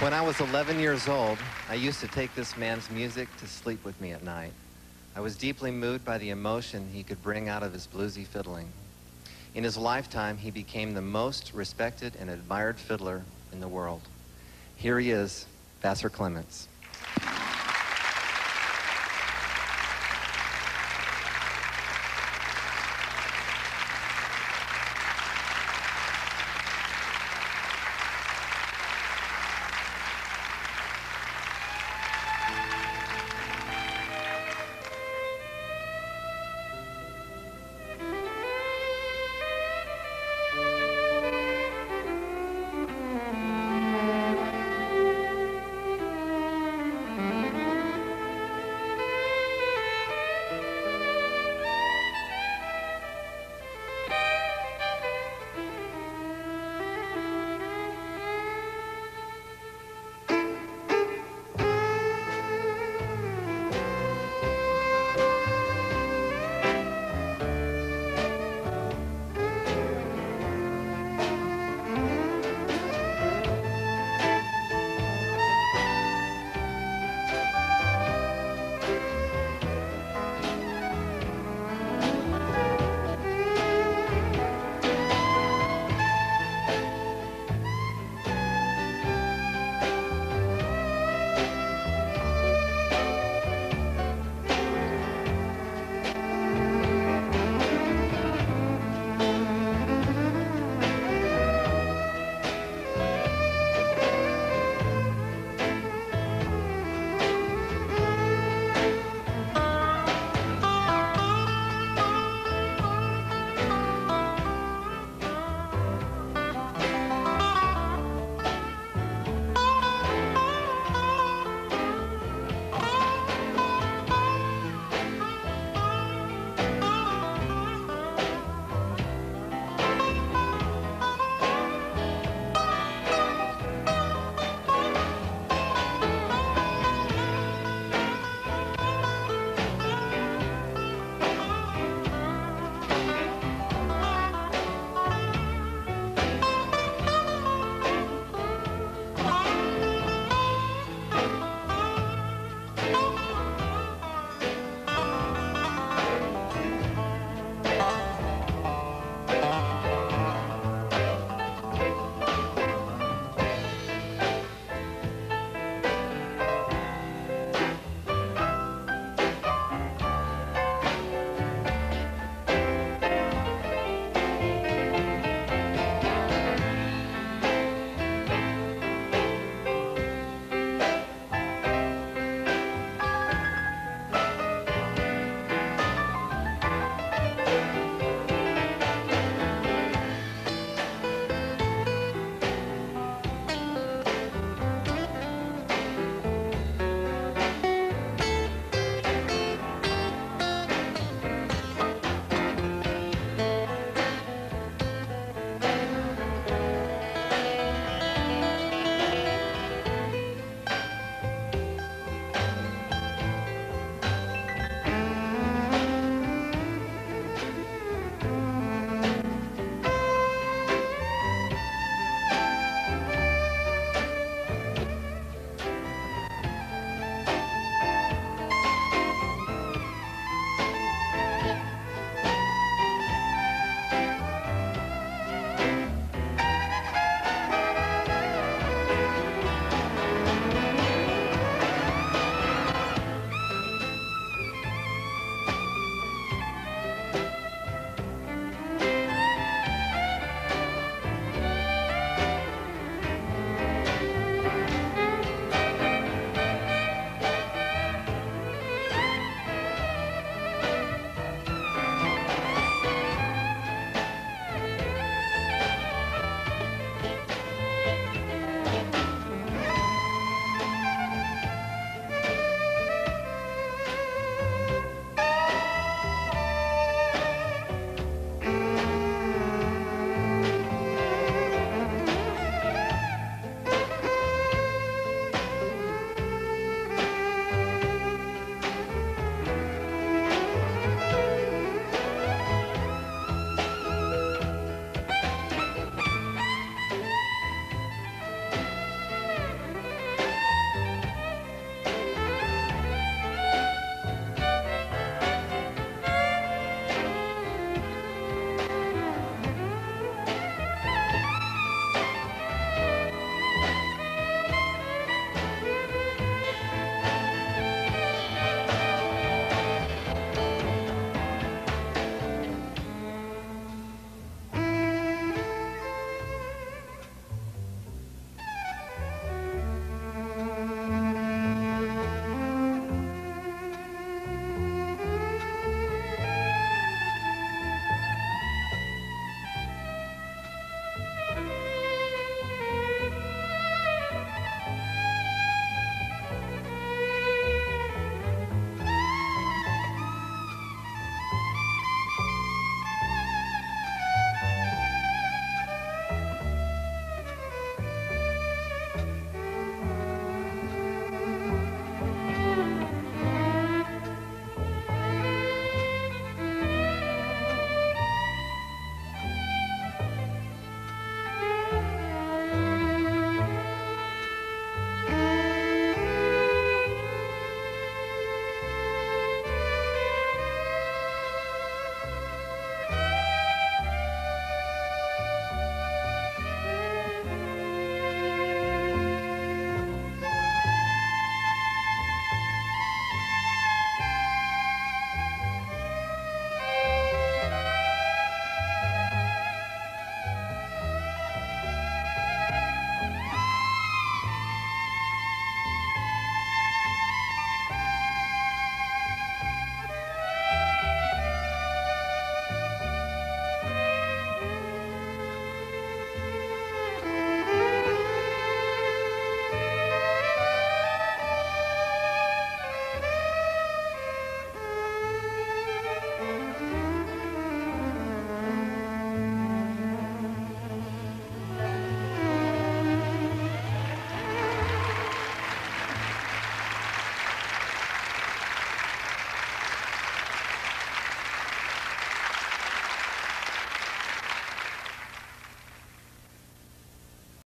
When I was 11 years old, I used to take this man's music to sleep with me at night. I was deeply moved by the emotion he could bring out of his bluesy fiddling. In his lifetime, he became the most respected and admired fiddler in the world. Here he is, Vassar Clements.